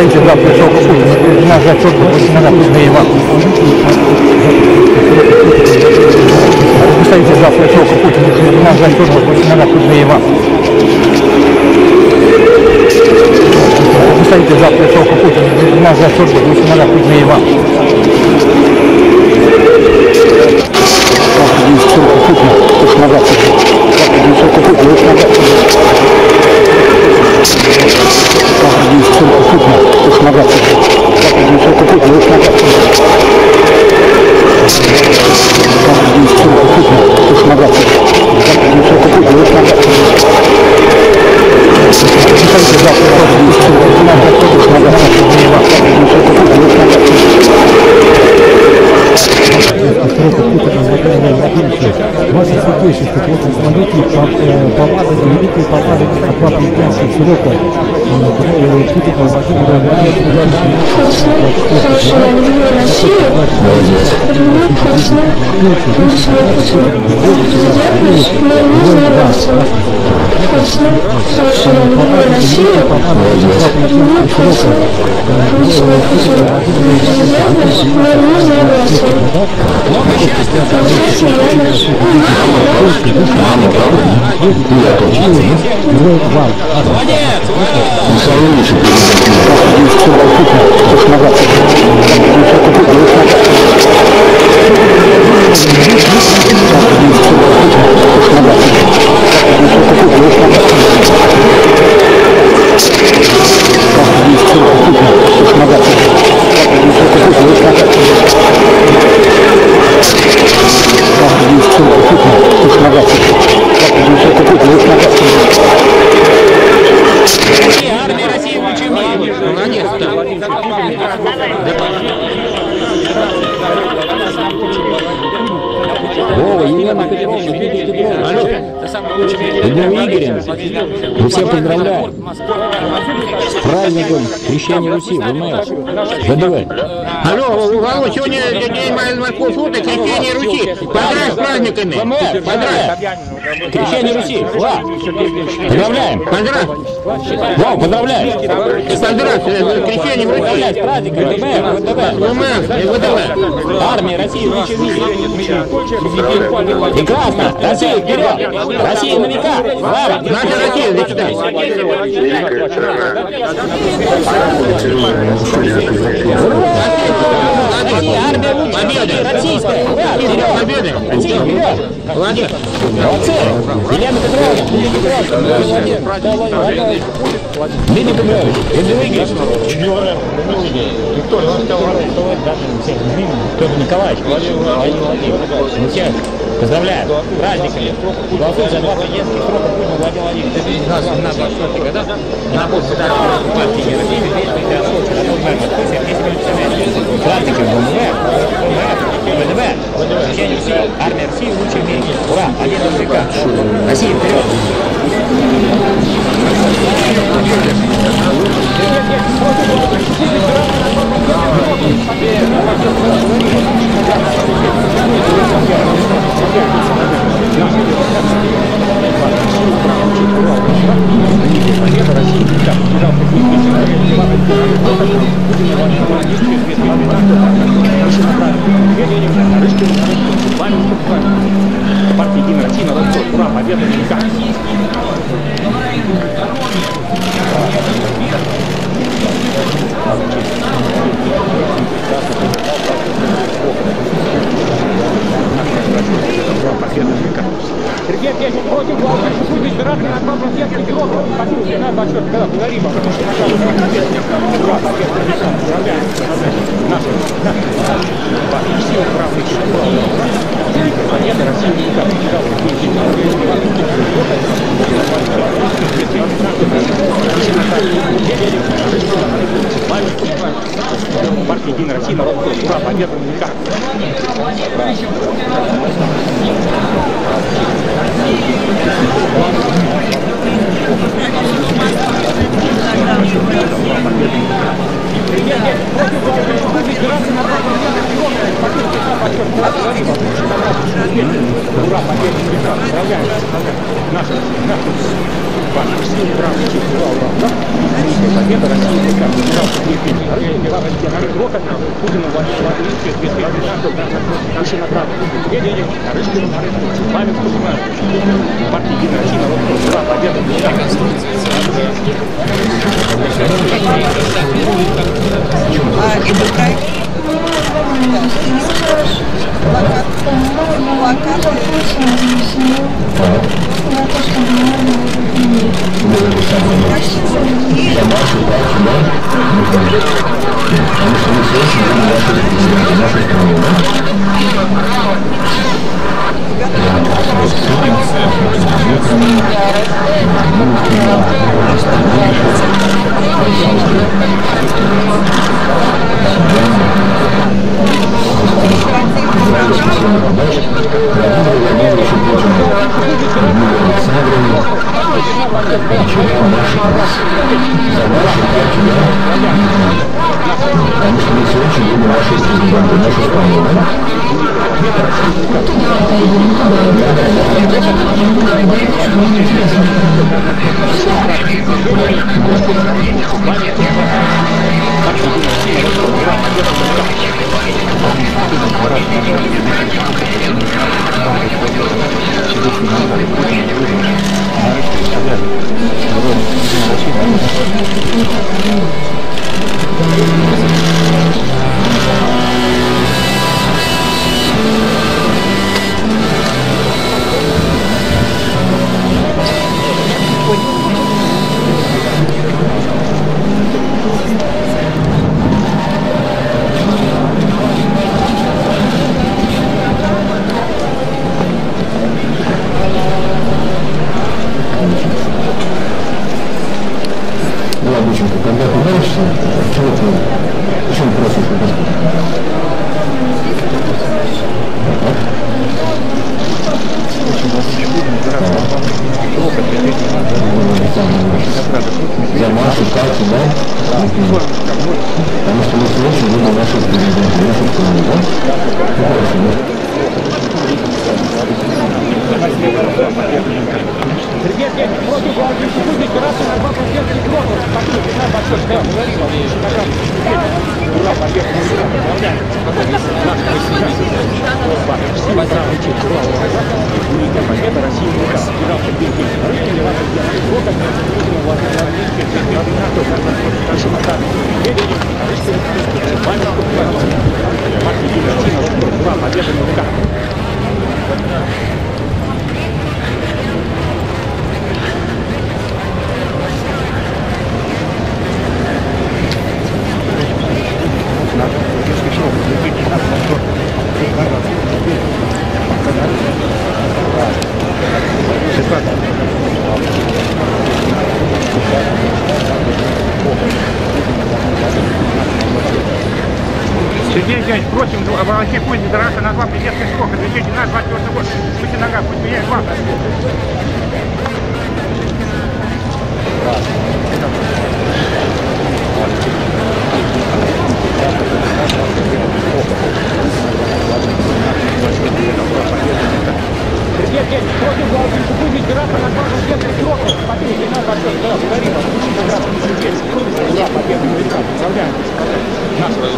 Кстати, да, пришел Путин. Наш зачет больше надо Кузьмеева. Кстати, да, пришел Путин. Наш зачет больше надо Кузьмеева. Кстати, да, пришел Путин. Наш зачет больше надо Кузьмеева. Ваше святейшество, вот смотрите, помазать, великий помазать от папы Иконского срока. Путин Владимир Хорошая любила Россию, понимает красной, Красной, хорошая любила Россию, понимает красной, Армия Днем Игоря. Мы всех поздравляем. С праздником Крещения Руси, ВМС. ВДВ. Алло, алло, сегодня день морского флота, крещение Руси. Поздравь с праздниками. Поздравь. Крещение Руси. Ура. Поздравляем. Поздравь. Вова, поздравляем. Поздравь, э, крещение Руси. С праздником ВДВ, ВДВ. Армия России лучше в мире. Прекрасно. Россия вперед. Россия на века. Слава. Наша Россия зачитай. Россия, армия лучше. Победа. Российская. Вперед. Победы. Россия, вперед. Молодец. Молодцы! Елена Петровна, Владимир Владимирович. Дмитрий Петрович, Эдвиги. Виктор, ну Николаевич, Владимир Владимирович. Поздравляем. С праздниками. Голосуем за два президентских срока Путина Владимира Владимировича. Нас на 24 года на бок партии России, для Сочи, на момент, Сергей Семенович С праздниками ВМВ, ВДВ, Крещение Руси, армия России лучше в мире. Ура! В века! Россия вперед! Партия Единая Россия, народ Фронт. Ура, победа на века. Сергей Петрович против Владимира Шишуйда избирателей на два президентских срока. Спасибо, 12 24 года. Благодарим вас. Ура, победа на века. Поздравляем. Наши политические управы. Великая победа России на века. Партия Единая Россия, народ Фронт. Ура, победа на века. Ура, победа на века. Поздравляем. наши, наша, наша ваша все правда чувствовала волна, и победа России не как Грота там, Путина вошла в листья, без наши награды, Медведев, Рыжкин, Павел Кузьма, партии Генерации народ Кузьма, победа. А это проект? плакат. Плакат. Потому что мы слышим нашу страну, да? Поддержим рука. Сергей Ильич, просим, ну, волосе пусть дорожа на два приветствия сколько, 2012 год, пусть нога, пусть меняет вам. Thank you. Привет, дядь, против волки тупы ветерана на глазу бедных трогов. Победа, вина за все, да, повтори, получи за красный сюжет. Да, победа, вина, поздравляю. Нас, нас,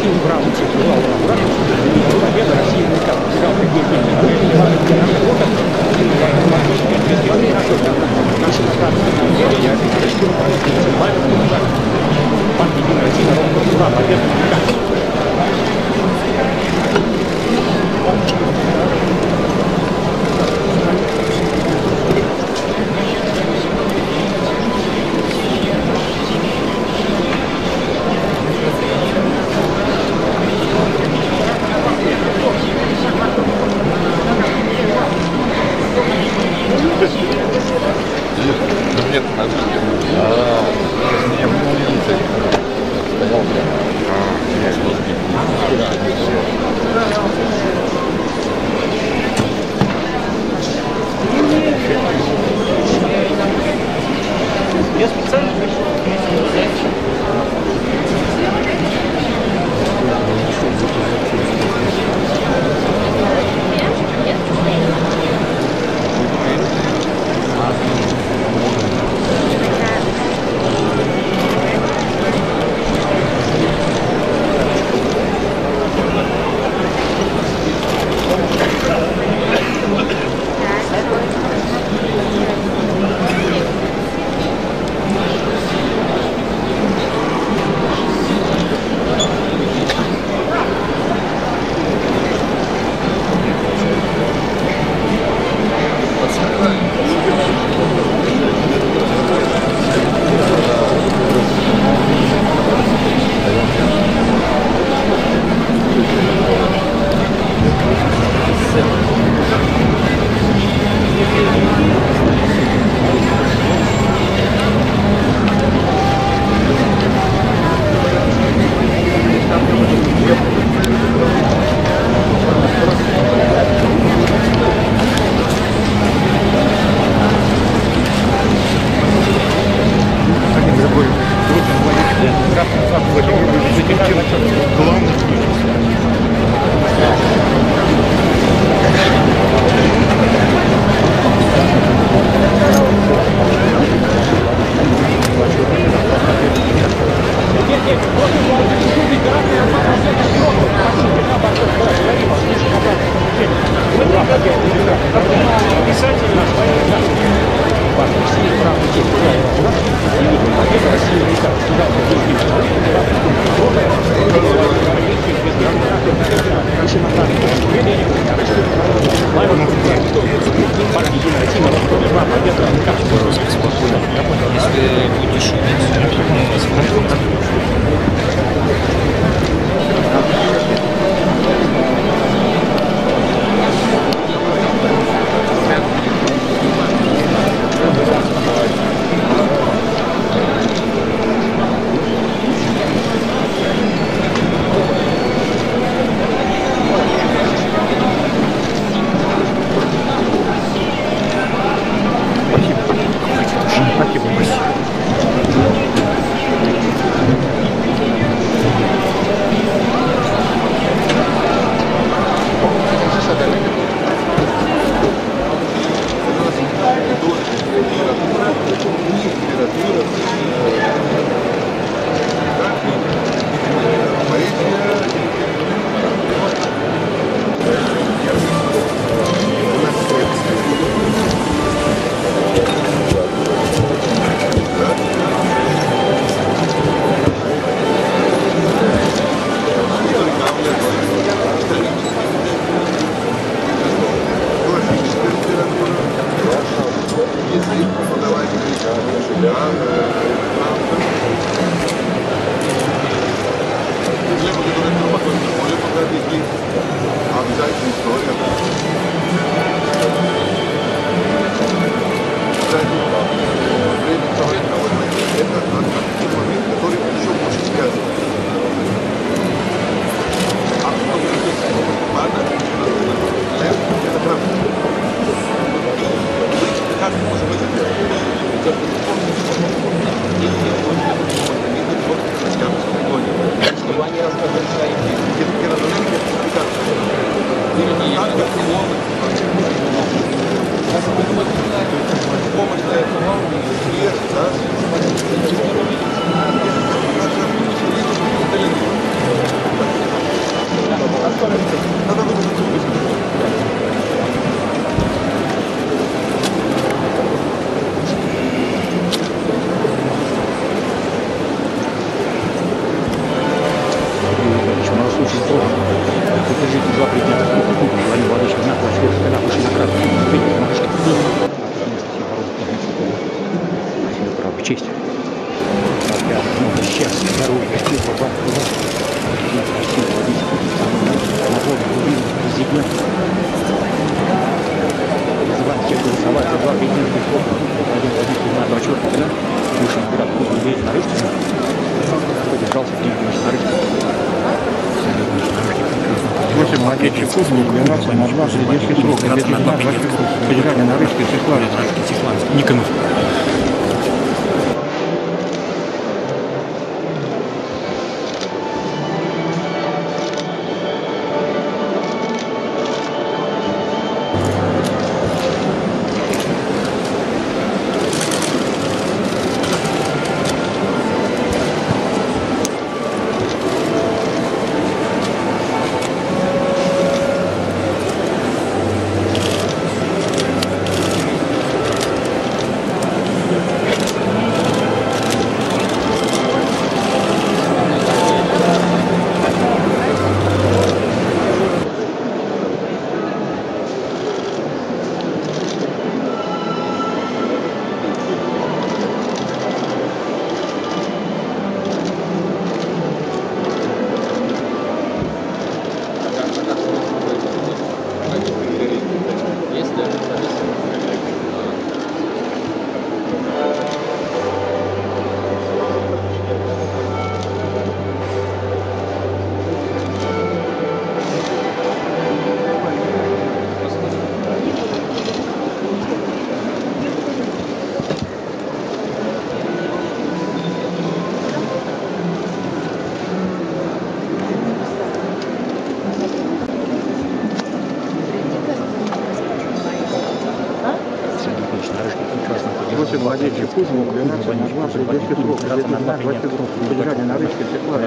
Сил брал, титулал, брал, победа России никак, взял такие деньги. Наши награды на деле, я офицерский руководитель Цимбаев, Банк Единой России, Народного Суда, Победа никак. Thank you.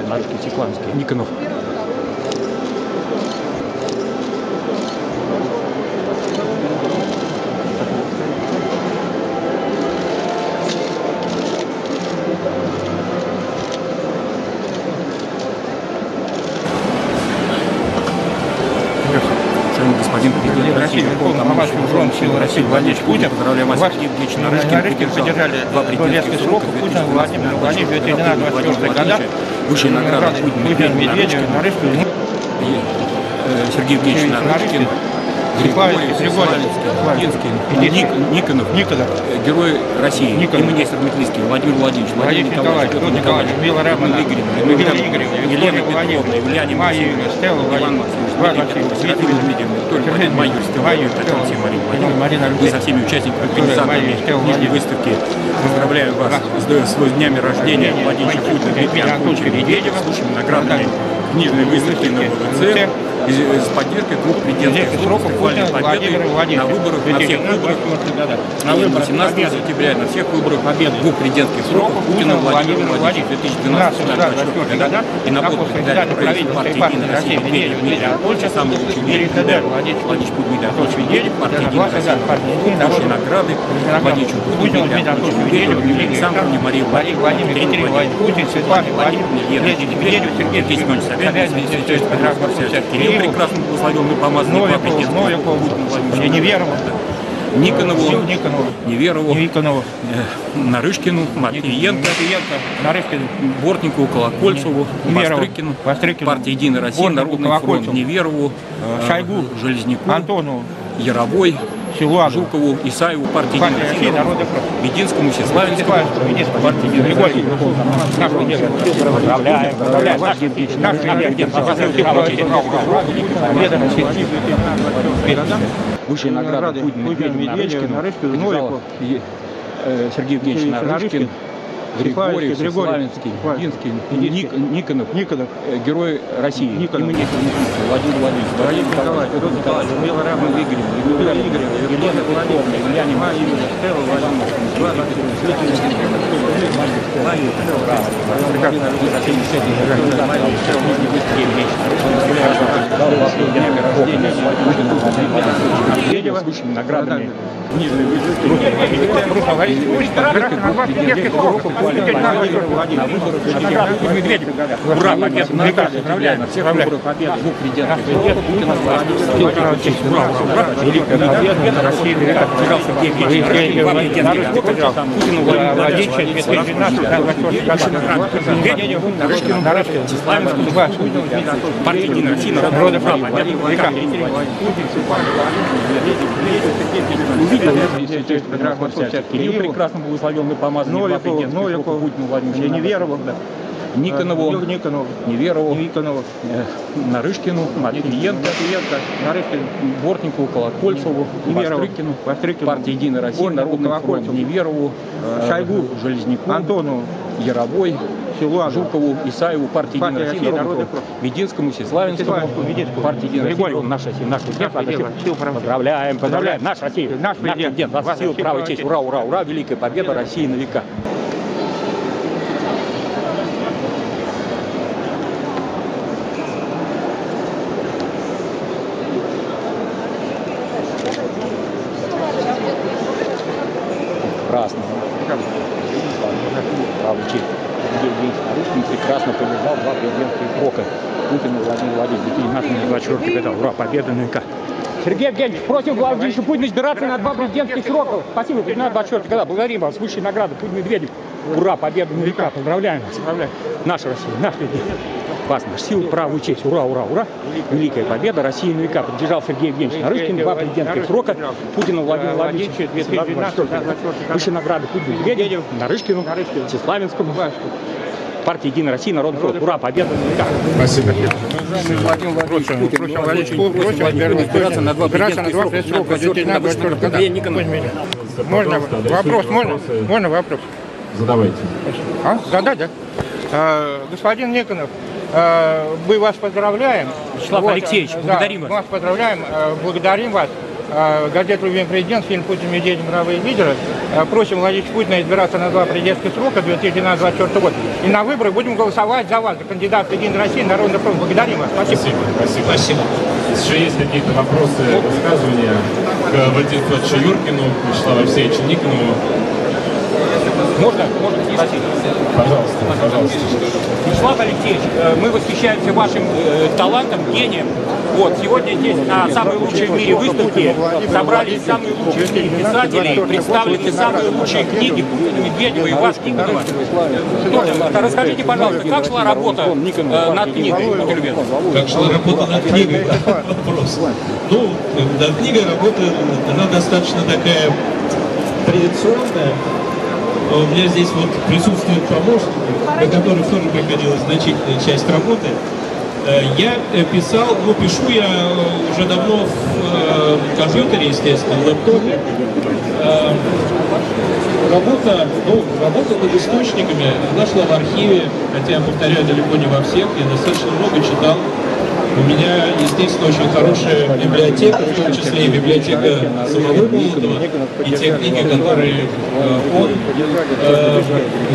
Нарышкин, Чекланский, Никонов. Господин президент России, Полномочий вооруженных сил России Владимир Путин. Поздравляю вас, Вас Сергей Евгеньевич Нарышкин содержали Два президентских срока Путина Владимирович 2012-2024 года. Высшая награда Путин Медведев, Нарышкин, Э, Сергей Евгеньевич Нарышкин, Славянский, Славянский. Ник- Никонов, Никонов, э, Герой России, Никонов. имени Дмитрийский, Владимир Владимирович, Владимир Николаевич, Петр Николаевич, Мила Игоревна, Людмила Елена Игоревна, Елена Петровна, Юлиане Майя Стелла Владимировна, Серафима Дмитриевна, Владимировна, Майюр, Стелла Владимировна, Марина Владимировна. И со всеми участниками, организаторами книжной выставки. Поздравляю вас с днями рождения Владимира Путина, Дмитрия Анатольевича Медведева, с наградами книжной выставки на ВВЦ с поддержкой двух президентских сроков Путина победы на выборах, на всех выборах, на выборах 17 сентября, на всех выборах победы двух президентских сроков Путина Владимира Владимировича 2012-2024 года и на пост председателя правительства партии Единая Россия Медведев Дмитрия Анатольевича, самый лучший Владимир Владимирович Путин Дмитрий Анатольевич Медведев, партия Единая Россия лучшие награды Владимировичу Путину Дмитрию Анатольевичу Медведеву, Юлии Александровне, Марии Владимир Владимировне, Владимирович, Дмитрий Владимирович, Путин, Светлана Владимировна, Медведев, Медведев, Сергей Семенович Собянин, Священный Патриарх Кирилл, прекрасно благословенный помазанный Новиков, папа Дед Новиков, Владимир Неверову, Никонову, Никонову, Неверову, Никонову, э, Нарышкину, Матвиенко, Нарышкину, Бортникову, Колокольцеву, Вострыкину, Вострыкину, партия Единая Россия, Народный фронт, Неверову, Шойгу, Железняку, Антонову, Яровой, Силуану, Жукову, Исаеву, партии партия Единая России. Вединскому, Всеславинскому, Всеславинскому, партии. Григорий, наш лидер. Поздравляем, поздравляем. Наш лидер. Победа России. Высшие награды. Путин, Путин, Медведев, Медведев, Нарышкину, Сергей Евгеньевич Нарышкин, Григорьев, Славянский, Единский, Ник- Никонов, Никонов, э, Герой России, Никонов. имени Владимир Владимирович, Владимир Николаевич, Петр Николаевич, Мила Романовна, Игоревна, Людмила Игоревна, Елена Владимировна, Юлиане Майя Юрьевна, Стелла Владимировна, Иван Максимович, Медведева с высшими наградами выставки. Медведев. Ура, победа века. Поздравляем. Всех выборах победы двух президентов. Путина, Ура, ура. Великая победа века. Сыграл Сергей Евгеньевич Нарышкин, два президентских срока. Путину, 2012 Медведев, Нарышкину, Славянскому, партия Единая Россия, Народный фронт, победа на века. Кирилл прекрасно благословенный помазанный Новиков, президентский Новиков, срок Путину Владимировичу Никонову, Никонову, Неверову, Никонову, Нарышкину, Матвиенко, Матвиенко, Нарышкин, Бортникову, Колокольцеву, Неверову, Вострыкину, Вострыкину, партия Единая Россия, Народный фронт, Неверову, э, Шойгу, Железняку, Антонову, Яровой, Силуану, Жукову, Исаеву, партии Партия Единая Россия, России, Народный фронт, Вединскому, Вединскому, партия Единая Россия, наша Россия, наш президент, Наш президент, сил права. Поздравляем, поздравляем, наш Россия, Наш президент. Вас сил, честь, честь. ура, ура, ура, великая победа России на века. Прекрасно. Право, честь. Сергей Евгеньевич Нарышкин прекрасно побеждал два президентских срока. Путин и Владимир Владимирович 1924 года. Ура, победа на века. Сергей Евгеньевич, просим Владимировича Путина избираться на два президентских срока. Спасибо, 1924 года. Благодарим вас. Высшие награды Путин Медведев. Ура, победа на века. Поздравляем вас. Поздравляем. Наша Россия, наш людей. Вас, наш сил, право, честь. Ура, ура, ура. Великая победа России на века. Поддержал Сергей Евгеньевич Нарышкин. Два президентских срока. Путина Владимира Владимировича 1924 Высшие награды Путин Медведев. Нарышкину. Всеславинскому. Партия Единая Россия, Народный фронт. Ура, победа века. Спасибо. Просим Владимировичу, просим избираться на два избираться на два президентских срока. президентских срока. 2024 года. Андрей Никонов. Можно вопрос, можно? Можно вопрос? Задавайте. А? Задать, да? А, господин Никонов, а, мы вас поздравляем. Вячеслав Алексеевич, да, благодарим вас. Мы вас поздравляем, а, благодарим вас. Э, газета «Любимый президент», фильм «Путин, Медведев, мировые лидеры». Э, Просим Владимира Путина избираться на два президентских срока 2024 год. И на выборы будем голосовать за вас, за кандидата Единой России, Народный фронт. Благодарим вас. Спасибо. Спасибо. Спасибо. Еще есть какие-то вопросы, высказывания к Владимиру Юркину, Вячеславу Алексеевичу Никонову? Можно? Можно спросить? Пожалуйста, пожалуйста. Вячеслав Алексеевич, э, мы восхищаемся вашим э, талантом, гением. Вот, сегодня здесь на самой лучшей в мире выставке собрались самые лучшие в мире писатели, представлены самые лучшие книги Путина, Медведева и вас, Никонова. Тоже, расскажите, пожалуйста, как шла работа э, над книгой? Как шла работа над книгой? Вопрос. Ну, над книгой работа, она достаточно такая традиционная. У меня здесь вот присутствуют помощники, на которых тоже приходилась значительная часть работы. Э, Я э, писал, ну, пишу я э, уже давно в компьютере, естественно, в лэптопе. Работа, ну, работа над источниками, она шла в архиве, хотя, повторяю, далеко не во всех, я достаточно много читал. У меня, естественно, очень хорошая библиотека, в том числе и библиотека самого Молотова, и те книги, которые э, он э,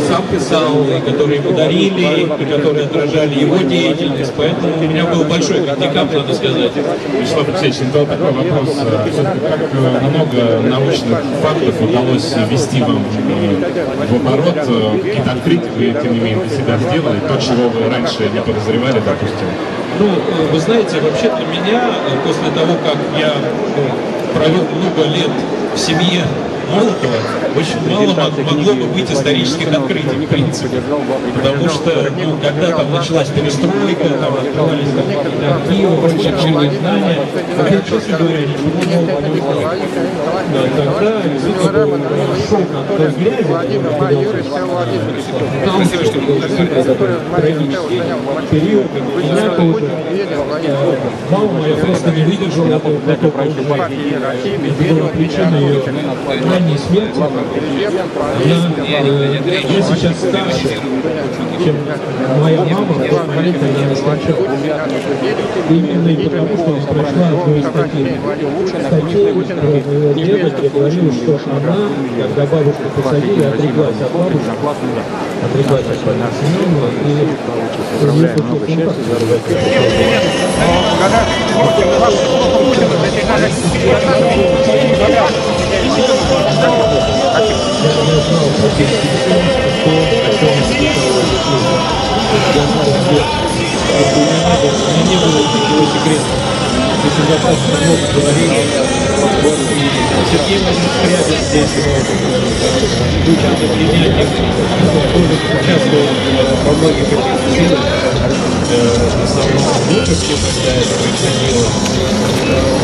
сам писал, и которые ему дарили, и которые отражали его деятельность. Поэтому у меня был большой гандикап, надо сказать. Вячеслав Алексеевич, это такой вопрос. Все-таки как э, много научных фактов удалось ввести вам в оборот? Э, Какие-то открытия вы, тем не менее, для себя сделали? То, чего вы раньше не подозревали, допустим? Ну, э, вы знаете, вообще для меня, э, после того, как я ну, провел много лет в семье Молотова, очень мало мог- могло бы быть исторических открытий, в принципе. Потому что, ну, когда там началась перестройка, там открывались там архивы, очень обширные знания, я, честно говоря, ничего нового не. Да, Тогда действительно был шок от той грязи, что период, мама моя просто не выдержала этого потока было причиной ее ранней смерти. Я, э, я сейчас старше, чем моя мама когда она скончалась. Именно и потому, что прошла одну из таких статей моего деда, где говорилось, что она, когда бабушку посадили, отреклась от бабушки, отреклась от семьи, и у нее случился не было ничего секретного. Мы всегда достаточно много говорили. Вот, и Сергей Владимирович Скрябин здесь будучи на племянник, тоже участвовал во многих этих силах, в выставке, когда это происходило.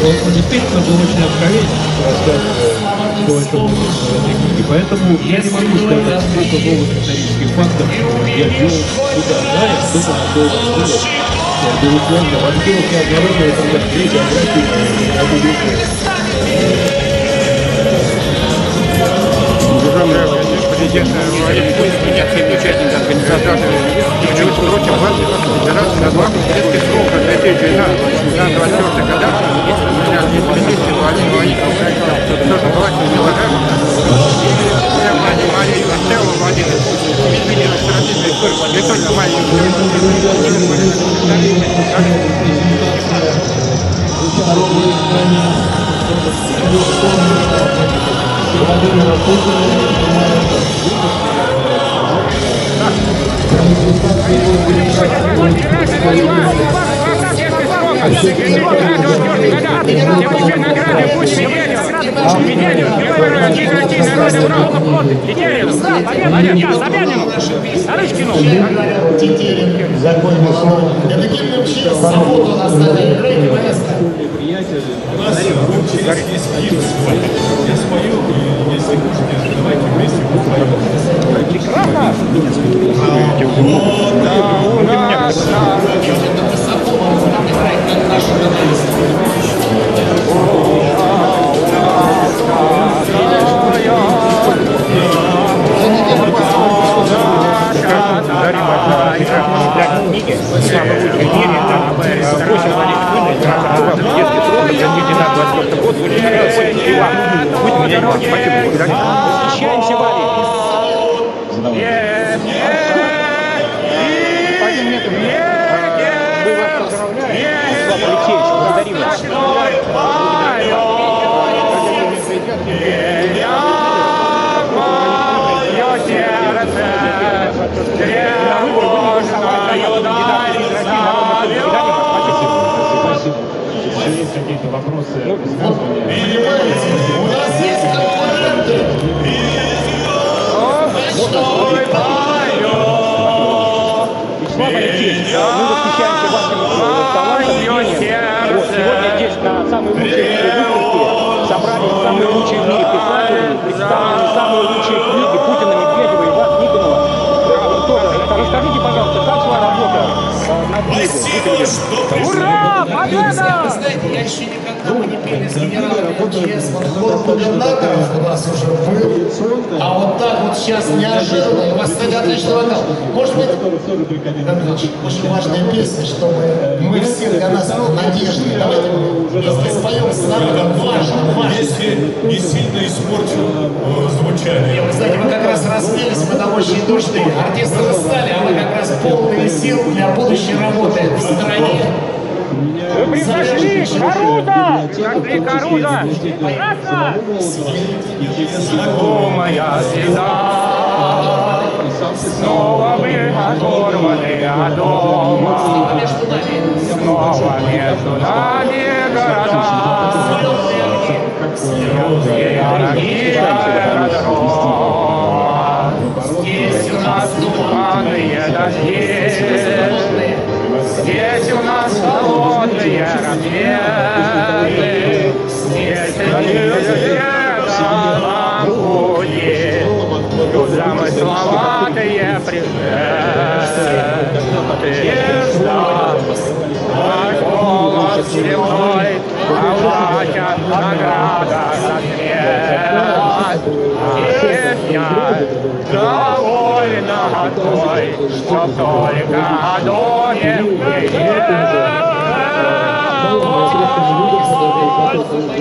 Он, действительно был очень откровенен, рассказывая, что это будет в этой книге. Поэтому я не могу сказать, сколько новых исторических фактов я ввел сюда, да, и что-то такое было. Безусловно, в архивах я обнаружил тогда две биографии этой группы. Уважаемый президент Владимир Путин, необходимый участник организации ключевых против вас Федерации на два президентских срока 2024 года. У меня здесь министр Владимир Владимирович, тоже власть не Владимир Марсело Владимир, Владимир оперативной истории, не только мои Владимира Законный слово. Это кем вообще свободу на приятель. У нас есть гимн сегодня. Я спою, и если хотите, давайте вместе попоем. Прекрасно! Дарим это прекрасное книги, самый лучший в мире, там, э, 8 владельцев выбрали, раз детский срок, это 2024 год, будет Будьте меня не важно. Спасибо, благодарю. Восхищаемся вами. Господин Метов, мы вас поздравляем. Слава Алексеевич, благодарим вас. Если есть какие-то вопросы, У нас есть конкуренты. Вячеслав Алексеевич, мы восхищаемся вашим э, талантом и умением. Вот, сегодня здесь на самой лучшей выставке собрались самые лучшие в мире писатели, представлены самые лучшие книги Путина, Медведева и вас, Никонова. Э, Тоже, расскажите, пожалуйста, как шла работа книгой? Ура! Победа! Знаете, я еще никогда мы не пели с генералом МЧС подбор губернаторов у нас уже был. А вот так вот сейчас неожиданно. У вас, кстати, отличный вокал. Может быть, очень важная песня, чтобы мы все для нас надежды. Давайте, если споем с народом, важно, важно. Если не сильно испортил звучание. Вы знаете, мы как раз распелись, мы там очень нужны. Артисты устали, а мы как раз полные сил для будущей работы в стране. Вы пришли! Каруда! Пришли Каруда! Красна! Знакомая звезда, Снова мы оторваны от дома, Снова между нами города, Звездные дорогие аэродром. Здесь у нас туманные дожди, Здесь у нас холодные рассветы, Здесь пути, Тут замысловатые прижеты. Мой голос сливой, а удача награда за свет. Довольна той, что только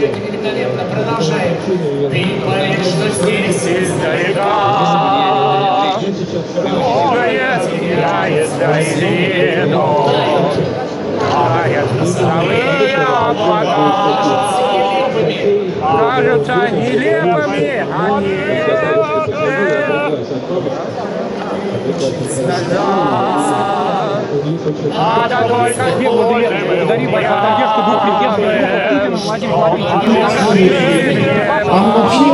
Великолепно, продолжаем. Ты говоришь, что здесь издалека Море теряется из виду Тает носовые облака Кажутся нелепыми они Надо только за поддержку двух президентов Путина, Владимира А вообще,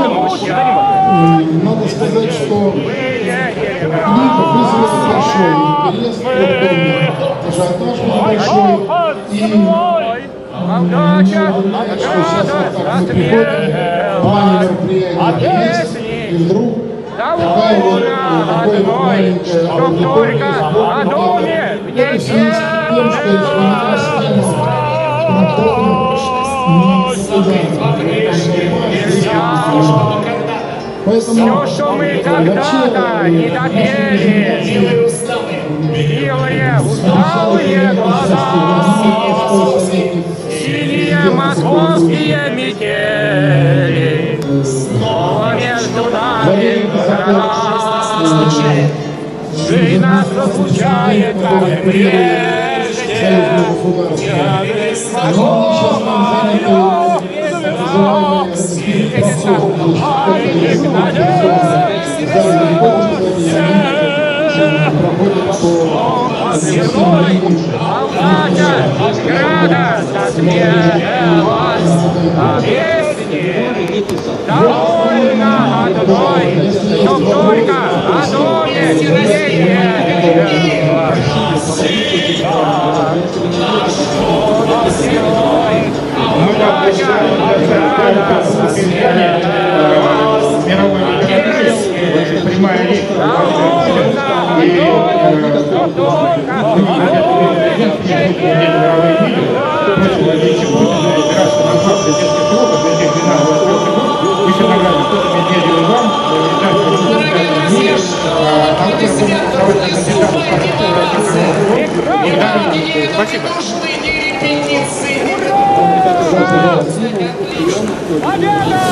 надо сказать, что книга вызвала большой интерес, ажиотаж был большой, и сказать, что сейчас вот так мы приходим, плане мероприятия есть, и вдруг такое вот маленькое аудитория сборника. Это в что схема Поэтому Все, что мы когда-то не допели, милые усталые глаза, синие московские метели, снова между нами города. Жизнь нас разлучает, как прежде, называемые проходят по всем линиям. Града сосмеялась, а песни довольно одной, чтоб только о доме не Мы вам представим мировой литературы, прямая речь, и Спасибо. Победа!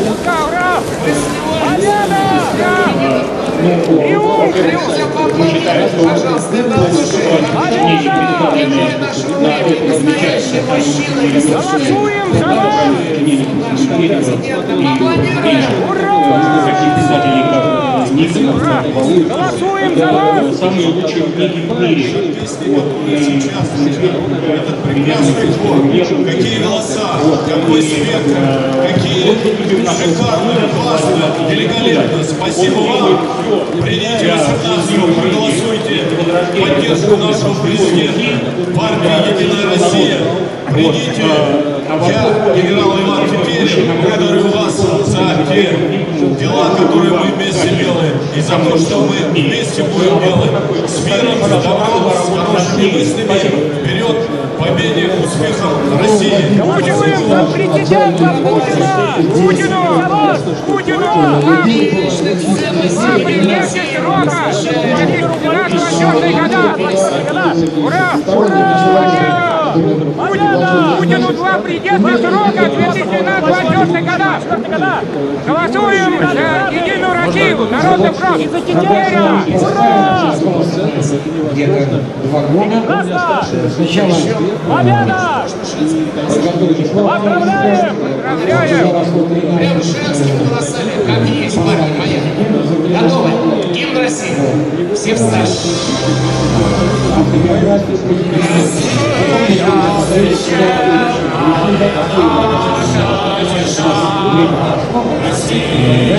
Ура, ура! Победа! Триумф! Голосуем за вас! Голосуем за вас! Самые лучшие книги в мире. Вот, и этот прекрасный хор. Какие голоса, какой свет, какие шикарные, классно, великолепно. Спасибо вам. Придите 18 проголосуйте поддержку нашего президента, партии «Единая Россия». Придите, я, генерал Иван Тетерев, благодарю вас за те дела, которые мы вместе и за то, что мы вместе будем делать с миром, с добром, с хорошими мыслями, вперед, победе, к успехам России. Голосуем за президента Путина! Путину! Путину! Вам президентский срока! 2024 года! Ура! Ура! Победа! Путину два президентских срока 2024 года! Голосуем за Единую Россию! Народный фронт! Тетерина! Ура! где-то два года. Сначала Победа! Поздравляем! Поздравляем! Прям женскими голосами, как есть, парни мои. Готовы? Гимн России. Все встать. Партия Единая Россия,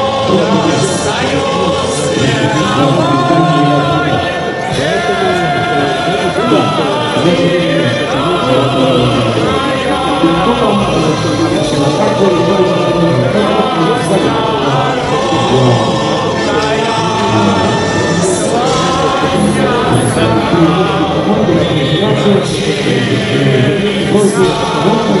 Тетерина, Слава,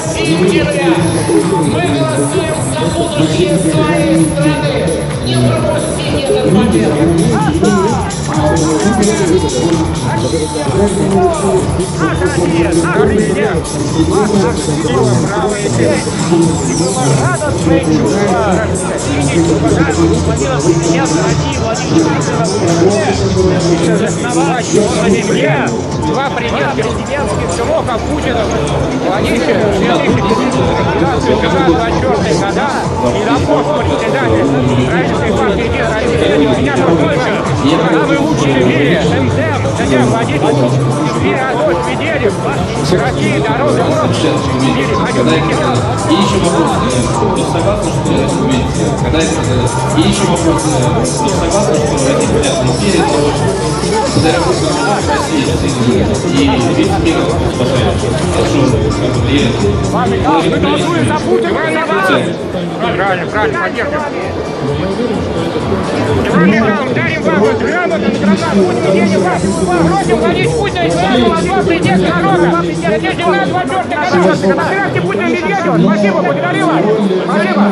сентября мы голосуем за будущее своей страны. Не пропустите этот момент. Основать на земле два предела президентских сроков Путина Владимир 2024 года и на пост председателя правительства партии Единая Россия меня только самый лучший в мире МДМ, затем Владимир Адольф Медведев, Россия, Когда это... И еще вопрос. Кто согласен, что увидите? Когда. И еще вопрос. Кто согласен, что понятно, империя, это благодаря Путину Россия и весь мир спасает. Хорошо. Мы голосуем за Путина! Правильно, правильно, поддержим. Иван дарим вам вот грамоту, микрофон, будем денег вас, просим вводить Путина и своего возьма президент народа. Здесь 17 года. Поздравьте Путина и Медведева. Спасибо, благодарю вас. Спасибо.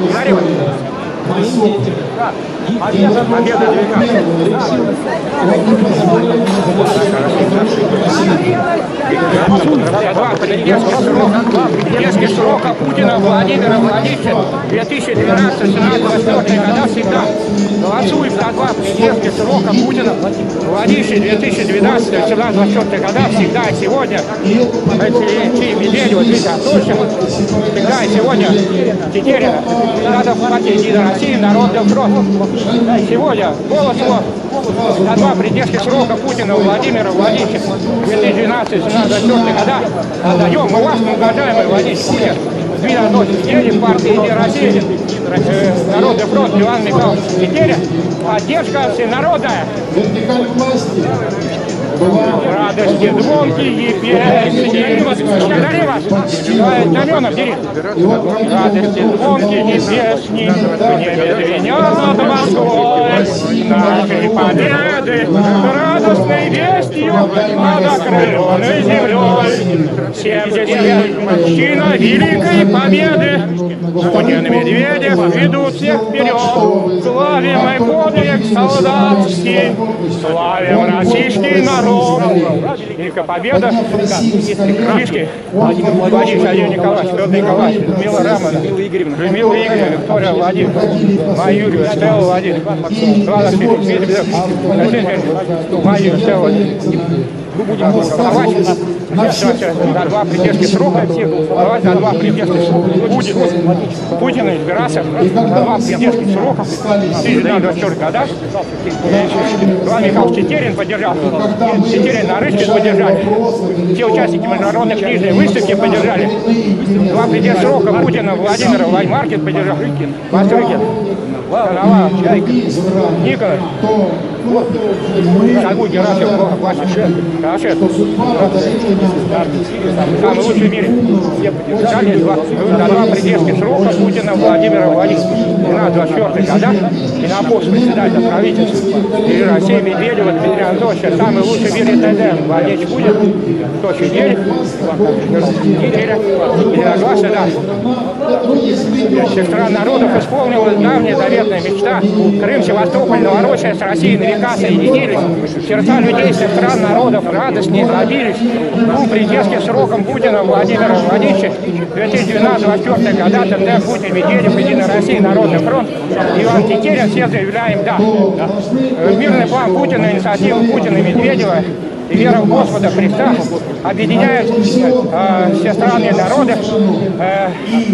Благодарю вас. Победа 19. Детский срока Путина Владимира Владимировича 2012-2014 года всегда. Голосуй в два президентских срока Путина Владимировича 2012-2014 года всегда и сегодня. Всегда и сегодня Тетерина. Надо в партии Единой России Народный фронт. Сегодня голос его. На два предельских срока Путина Владимира Владимировича. 2012-2024 года. Отдаем. Мы вас, уважаемый Владимир Путин, Анатольевич Тетерин, партия Единой России, э, Народный фронт Иван Михайлович. Тетерин, поддержка всенародная. Вертикаль власти Радости, звонкие песни. Благодарю вас. Знаменов, бери. Радости, звонкие песни. В небе звенят Москвой. Нашей победы. Радостной вестью над окрыленной землей. Семьдесят мужчина великой победы. Путин Медведев ведут всех вперед. Славим мы подвиг солдатский. Славим российский народ. Великая победа. Крышки. Владимир Владимирович, Олег Николаевич, Федор Николаевич, Людмила Рамовна, Людмила Игоревна, Людмила Игоревна, Виктория Владимир, Майя Юрьевна, Стелла Владимир, Иван Васильевич, Дмитрий Петров, Майя Юрьевна, Стелла Владимир. Мы будем голосовать на два предельских срока, все голосовать на два предельских срока. Путин, Путин избирался на два предельских срока в 2024 года. Иван Михайлович Тетерин поддержал, Тетерин на Рычке поддержали. Все участники международной книжной выставки поддержали. Два предельных срока Путина, Владимира, Ваймаркет поддержал. Чайка, Николай. Шагу Герасимов, Вася, Хорошо. Самый лучший в мире. Все поддержали два, на два предельских срока Путина Владимира Владимировича. 24 года и на пост председателя правительства и России Медведева Дмитрия Анатольевича. Самый лучший в мире ТД. Владимирович Путин. Точный день. Неделя. Единогласно. Сестра народов исполнилась давняя заветная мечта. Крым, Севастополь, Новороссия с Россией на века соединились. Сердца людей всех стран народов радостнее забились. Ну, президентским сроком Путина Владимира Владимировича 2012-2024 года ТНД Путин, Медведев, Единая Россия, Народный фронт, Иван Тетерин, все заявляем «да». Мирный план Путина, инициатива Путина и Медведева и вера в Господа Христа объединяют э, все страны и народы. Э,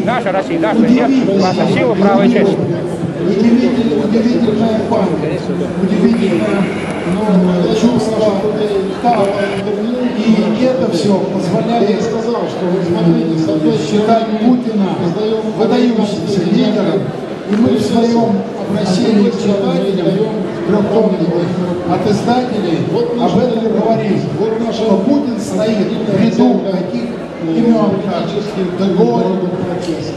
наша Россия, наша всех, ваша сила, право и честь. Удивительная, удивительная память, удивительное ну, чувство И это все позволяет сказал, что вы смотрите, считать Путина выдающимся лидером. И мы в своем обращении к читателям трехтомника от издателей об этом говорим, что Путин стоит в ряду таких имен, как Деголь,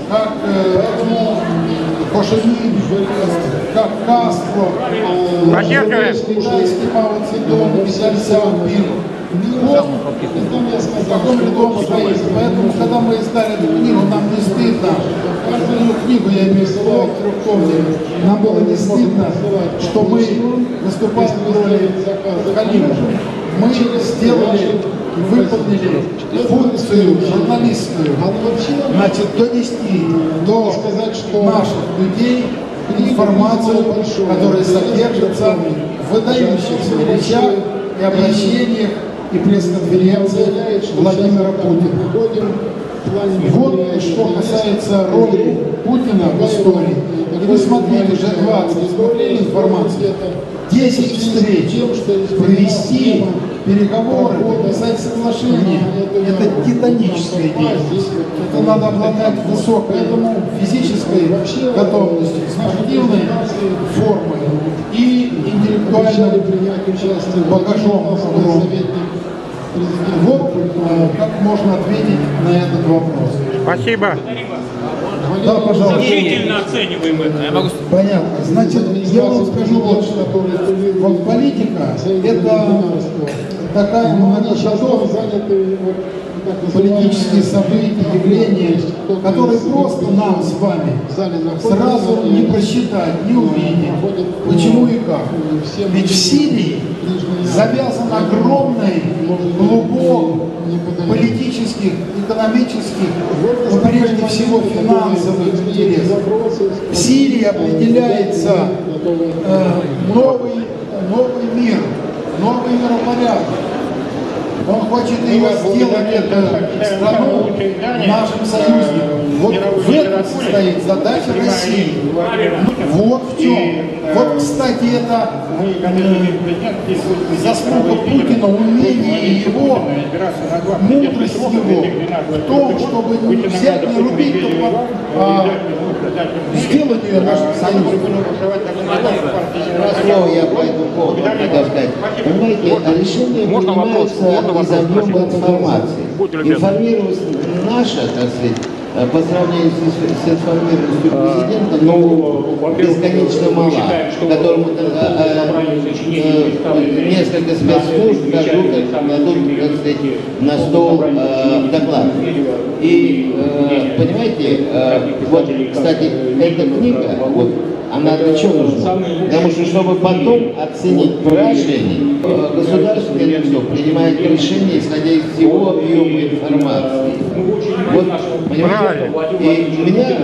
как э, Кошемин, как Кастро, Поддерживаем. Китайский Мао Цзэдун, Мишель Сяопин. Вот, в каком ряду он стоит. Поэтому, когда мы издали эту книгу, нам не стыдно, каждую книгу, я имею в виду нам было не стыдно, что мы выступаем в роли Халима. Мы сделали выполнили функцию журналистскую, значит, донести до наших людей информацию, которая содержится в выдающихся речах и обращениях и пресс-конференциях Владимира Путина. Вот что касается роли Путина в истории. И вы смотрите, уже 20 информации. 10 встреч провести, переговоры, подписать соглашение. Это титаническая деятельность. Это надо обладать высокой физической готовностью, спортивной формой и интеллектуальным багажом. Вот э, как можно ответить на этот вопрос. Спасибо. Да, пожалуйста. Положительно оцениваем это. Я могу... Понятно. Значит, я вам скажу вот что. Вот политика – это такая многочасовая политические события, явления, которые просто нам с вами сразу не просчитать, не увидеть, почему и как. Ведь в Сирии завязан огромный клубок политических, экономических, но прежде всего финансовых интересов. В Сирии определяется э, новый, новый мир, новый миропорядок. Он хочет его сделать эту страну нашим союзником. Вот в этом состоит задача России. Вот в чем. Вот, кстати, это э, заслуга Путина, умение его, мудрость его. в том, чтобы взять, не рубить, только, сделать ее нашим союзником. Слово я по этому поводу сказать. Понимаете, решение Можно вопрос? принимается Можно из вопрос? объема информации. Информировать наша, так сказать, э, по сравнению с, с информированностью А, президента, ну, ну, бесконечно мала, которому э, э, э, несколько спецслужб дадут, дадут, сказать, на стол э, доклад. И, э, понимаете, э, вот, кстати, эта книга, вот, она для чего нужна? Потому что, чтобы потом оценить э, государство, всего, принимает решение, исходя из всего объема информации. Вот, понимаете? И у меня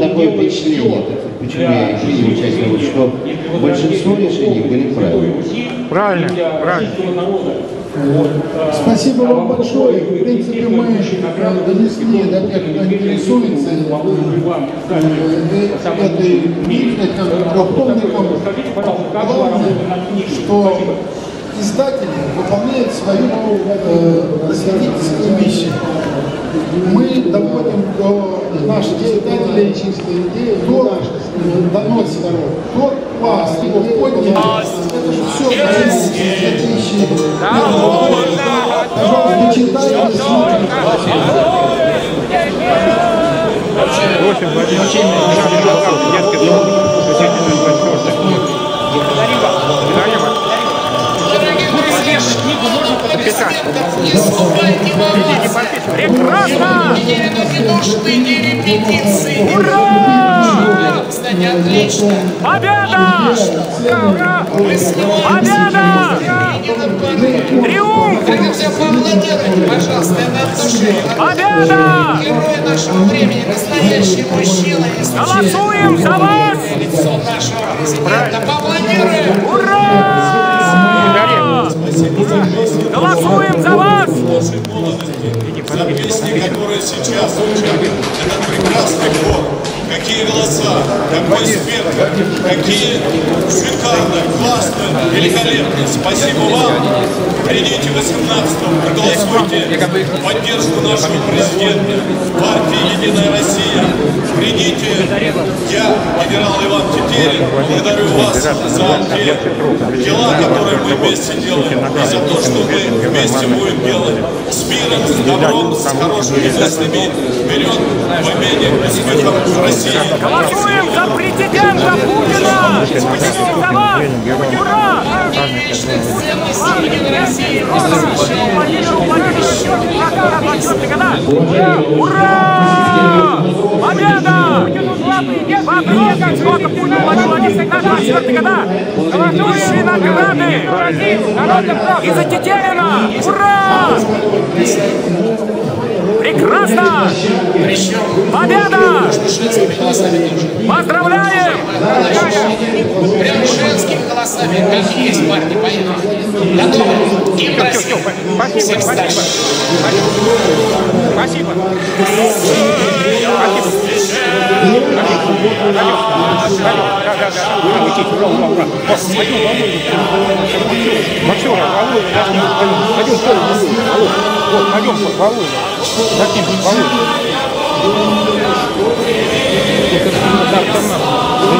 такое впечатление, почему я и принял участие, вот, что большинство решений были правильными. Правильно, правильно. Спасибо вам большое. В принципе, мы донесли до тех, кто интересуется этой книгой, трехтомником. Главное, что издатели выполняют свою э, просветительскую миссию. Мы доводим до наших читателей тот, э, доносим тот класс, его поднял. Это же все святейшие Пожалуйста, читайте, Очень Владимир детский дом, Прекрасно! Ура! Кстати, отлично! Победа! Победа! Триумф! Это все поаплодируйте, пожалуйста, это от души. Победа! Герой нашего времени, настоящий мужчина. Голосуем за вас! Лицо нашего президента. Поаплодируем! Ура! Голосуем за вас! За песни, которые сейчас звучат. Этот прекрасный хор. Какие голоса, какой спектр, какие шикарные, классные, великолепные. Спасибо вам. Придите 18-го, проголосуйте в поддержку нашего президента, партии «Единая Россия». Придите, я, генерал Иван Тетерин, благодарю вас за те дела, которые мы вместе делаем, и за то, что мы вместе будем делать с миром, с добром, с хорошими мыслями вперед в имение президента России. Голосуем за президента Путина! За? Ура! Ура! Победа! Вопрос сколько Путин Владимир всегда 24 года! Голосуем награды! Из-за Тетерина! Ура! Прекрасно! Победа! Поздравляем! Прям женскими голосами, как есть парни, поехали. Готовы? Гимн России. Всем встать. Спасибо. Максим, Володя, пойдем, пойдем, вот, пойдем, Володя, закинь, Володя.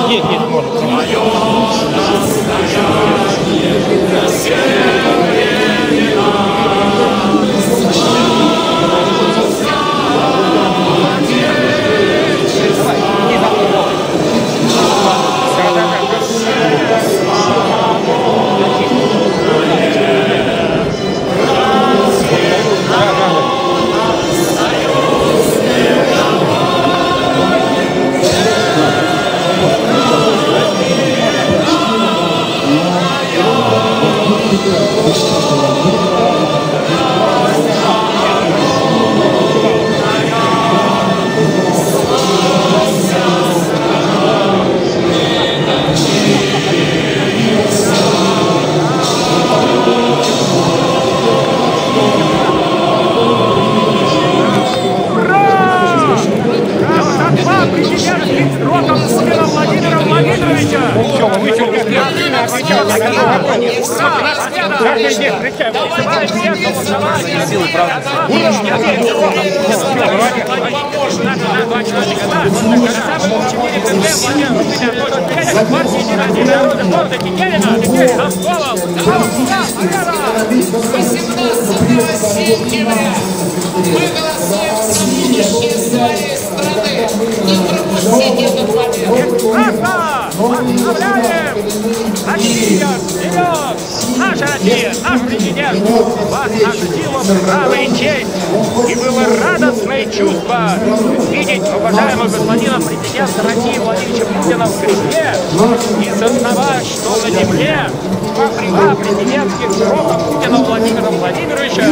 Здесь, здесь можно. Мы голосуем за будущее своей страны. Не пропустите этот момент. Поздравляем! Россия вперед! Наша Россия, наш президент! Вас наградила право и честь! И было радостное чувство видеть уважаемого господина президента России Владимировича Путина в Кремле и сознавать, что на земле времена президентских сроков Путина Владимира Владимировича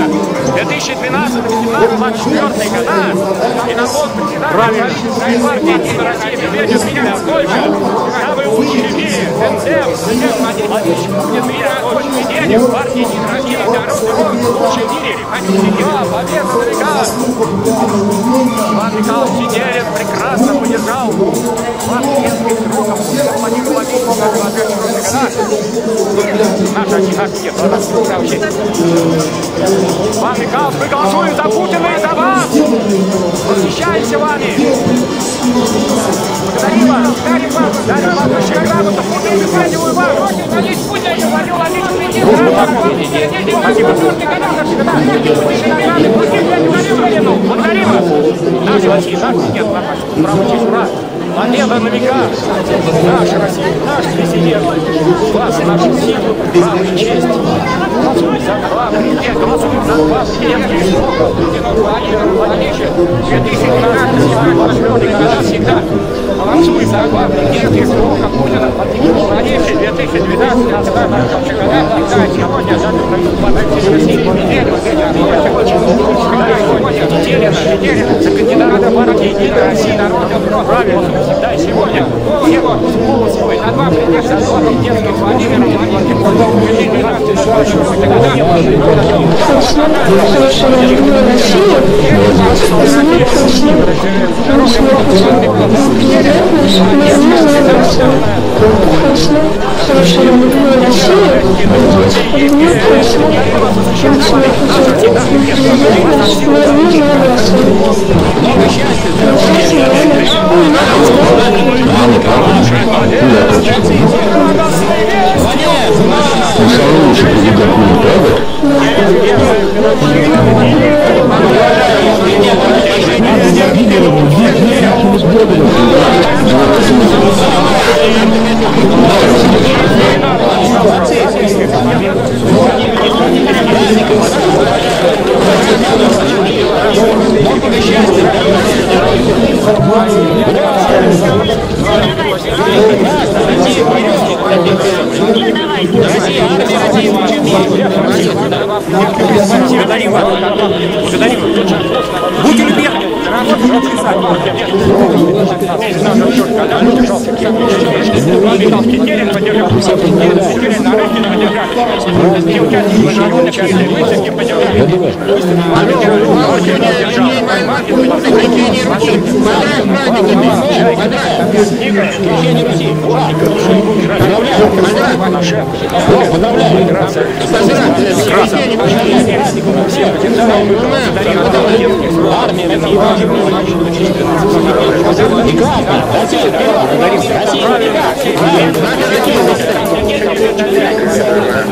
2012-2018-2024 года и на пост председателя правительственной партии Единая Россия Медведев меня столько, когда вы учили СНД, президент Владимир Владимирович Путин, мира очень Медведев, партия Единая Россия, Народный фронт, лучший в мире, Сидела, победа далека. Иван Михайлович Сидерин прекрасно поддержал партийских сроков Путина Владимира Владимировича в 2024 года. Наша нет, она справа честь. Иван Михайлович, мы голосуем за Путина и за вас! Восхищаемся вами! Благодарим вас! Благодарим вас! Благодарим вас! Очень грамотно! Путин Медведеву вам! Против Владимир Путин! Владимир Владимирович Путин! Спасибо! Благодарим вас! Наша Россия, наш президент, наш право честь, ура! Победа на века! Наша Россия, наш президент! Вас, наши силы, право и честь! Голосуй за два президента, голосуй за два президентских срока Путина Владимира Владимировича 2012-2024 года всегда! Голосуй за два президентских срока Путина Владимира Владимировича 2012 года всегда! Сегодня за России Медведева, сегодня Тетерина, Тетерина, за кандидата партии Единая Россия, Народный фронт, правильно! Да, сегодня его голос свой на два президента, два президента Владимира Много Самый лучший кандидат мира, правда? Благодарим Ouais, Благодарим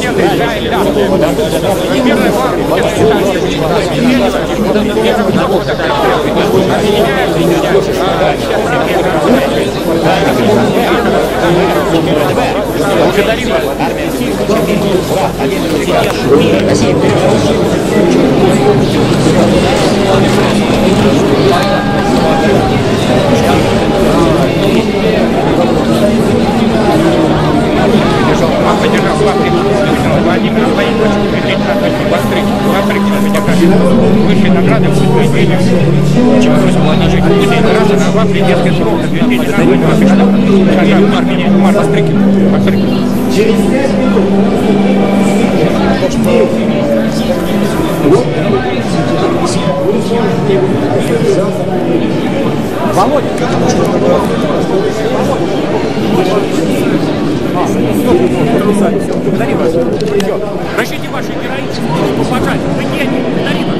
Россия Владимир Владимирович ответить на смерть Бастрыки. Бастрыки на меня как высшей награды будет поединок. Чего просим Владимир Музей награды на два президентских срока 2012 года. Шагар Умар меня, Умар Бастрыки. Бастрыки. Через пять минут. Володя! Прощайте ваши героические побажать. Вы гений.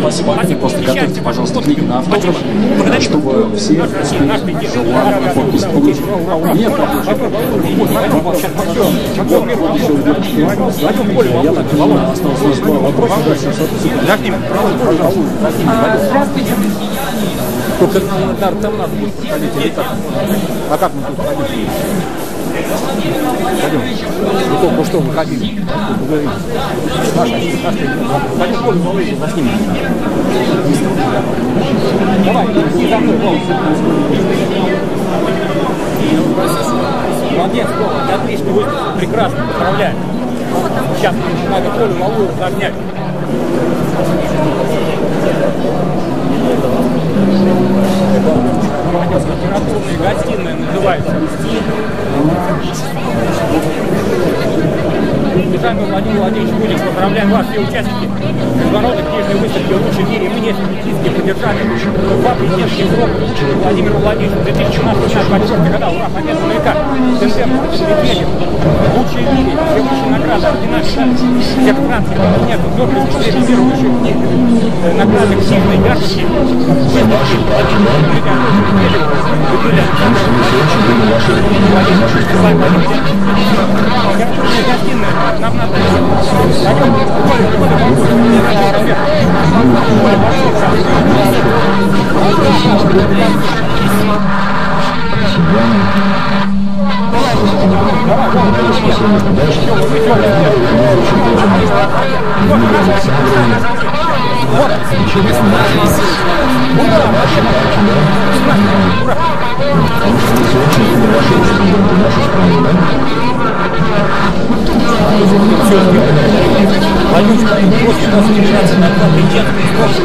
Спасибо. И просто готовьте, пожалуйста, книги на автограф, чтобы все успели желательно подпись получить. Мне. Я так понимаю, осталось у нас два вопроса. Здравствуйте. Только там, надо будет проходить? А как мы тут ходить? Пойдем. Ну только что выходили. Поговорим. Наша, наша. Пойдем, Колю, Володя, заснимем. Давай, иди за мной. Молодец, Коля, ты отлично выступил. Прекрасно, поздравляю. Сейчас надо Колю Володю разогнать. Гостиная называется. Уважаемый Владимир Владимирович Путин, поздравляем вас, все участники международной книжной выставки «Лучший в мире». Несколько книжки поддержали два президентских срока Владимира Владимировича 2017-2024 года. Ура, победа маяка. Тендер, Медведев. Лучшие в мире. Все высшие награды. Ордена всех французских континентов. Зоркий премирующих книг. Награды книжной ярмарки. Выставки Владимира Медведев. Были гостиная. Нам надо... Пойдем, Коля, Коля, Валюшка, просто у нас федерация на два президента, Очень просто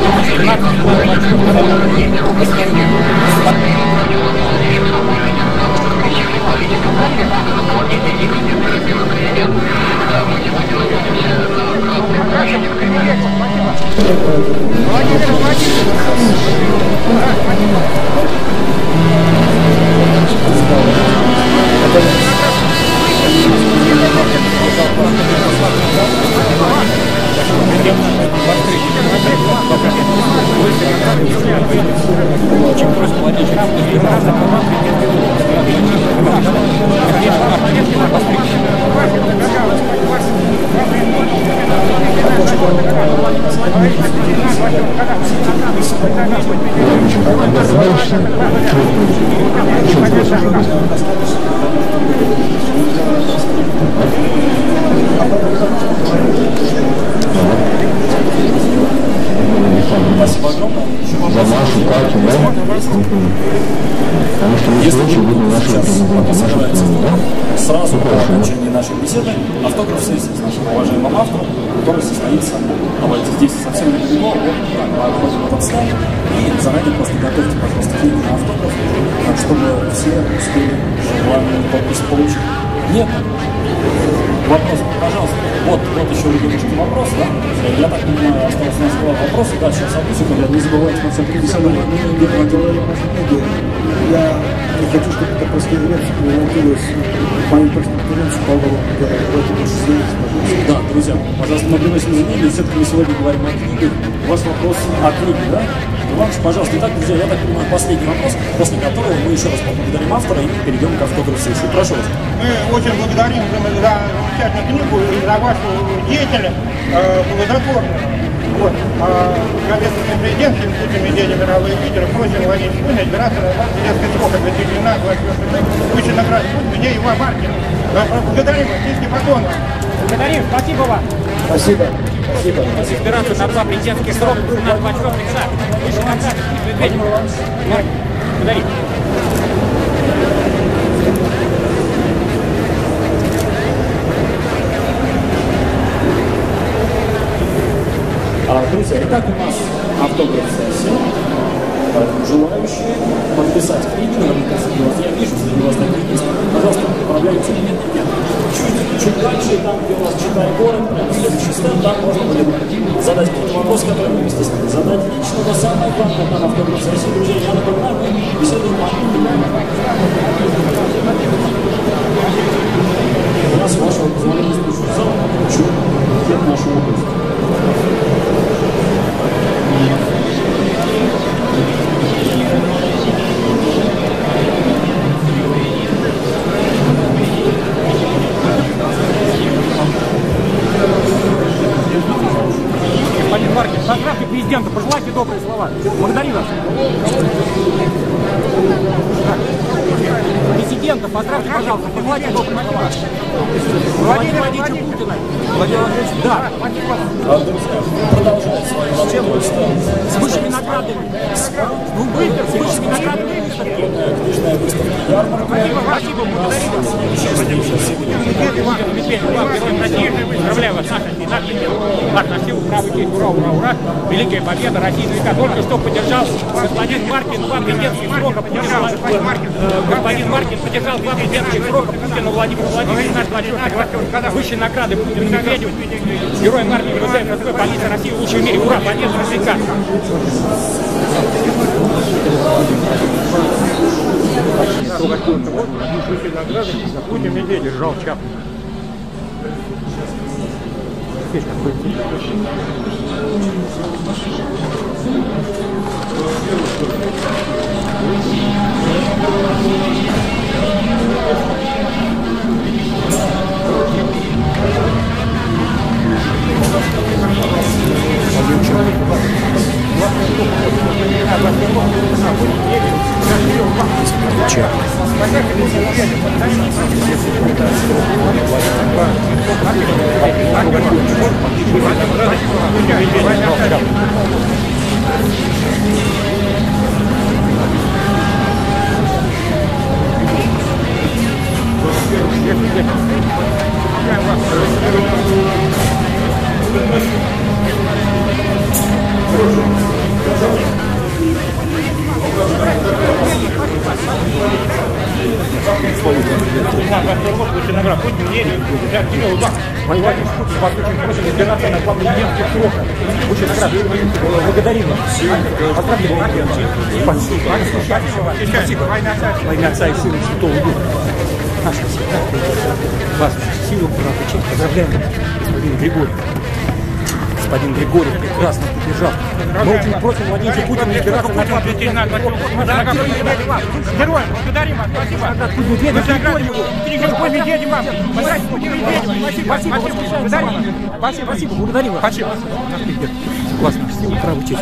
Владимир. Что это? Что это? За нашу карту, да? Потому что мы Если очень президента, нашу страну, да? сразу по окончании нашей беседы автограф с нашим уважаемым автором, который состоится, давайте здесь совсем недалеко, этот стан, и заранее просто готовьте, пожалуйста, книги на автограф, чтобы все успели желаемую подпись получить. Нет? Вопрос, пожалуйста. Вот, вот еще вы девушки вопрос, да? Я так понимаю, осталось у нас два вопроса. Да, сейчас одну секунду. Не забывайте, на самом деле, самое Я не хочу, чтобы это происходило, превратилось в мою пресс-конференцию по Да, друзья, пожалуйста, наблюдайте за ними. Все-таки мы сегодня говорим о книгах. У вас вопрос о книге, да? Иванович, пожалуйста. Итак, друзья, я так понимаю, последний вопрос, после которого мы еще раз поблагодарим автора и перейдем к автограф-сессии. Прошу вас. Мы очень благодарим за, за замечательную книгу и за вашу деятельность э, плодотворную. Вот. А, как ответственный президент Института медиа мировые лидеры просим Владимир Путин избираться на президентский срок 2012-2024 Выше награды Путин, где его Маркин. Благодарим вас, низкий поклон вам. Благодарим, спасибо вам. Спасибо. Спасибо. Избираться на два президентских срока на 24 часа. Выше награды. Медведев. Марк, Благодарим. Друзья, итак, у нас автограф-сессия. Желающие подписать книги, наверняка среди вас я вижу, среди вас такие есть. Пожалуйста, направляйтесь чуть, чуть дальше, там, где у нас читай город, прямо следующий стенд, там можно будет задать какие-то вопросы, которые вы стесняетесь задать лично. Но самое главное, там автограф-сессия, друзья, я напоминаю, мы беседуем о нас, вашего позволения, в зал, хочу ответ нашего гостя. Поздравьте президента, пожелайте добрые слова. Благодарю вас. Президента, поздравьте, пожалуйста, добрые слова. Владимир Владимирович Путина. Владимир Владимирович, да. А, друзья, продолжает свою С высшими наградами. Ну, вы с высшими наградами книжная выставка ярмарка. Спасибо, благодарю вас. Поздравляю вас, наша, наш лидер, наш на силу, правый честь, ура, ура, ура, великая победа России на века. Только что поддержал господин Маркин, два президентских срока, поддержал, э, господин Маркин поддержал два президентских срока Путина Владимира Владимировича, наш 24 высшей награды Путина Медведев, герой армии ГВЗ, морской полиции России, лучший в мире, ура, победа века. Путин Медведев держал чап. Благодарим избираться на два президента. Героям, благодарим вас, спасибо. Григорьеву. Григорий Медведев вам. Спасибо, Спасибо. Спасибо, благодарим вас. Спасибо. Классно.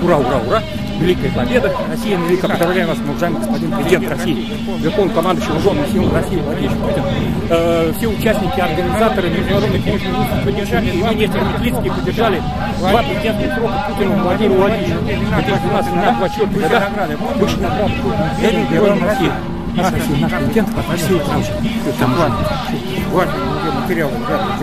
Ура, ура, ура. Великая победа. Россия велика. Поздравляем вас, уважаемый господин президент России. Верховный командующий вооруженных сил России Владимир Путин. Э, все участники, организаторы международных книжных выставок поддержали, и вы, Нестор Метлицкий, поддержали два президентских срока Путину Владимиру Владимировичу. 2012 на 24 года. Высшая награда Путина. Медведев, героем России. Наш Россия, наш президент, сила, право, честь. Там, ладно, Важные материалы, да,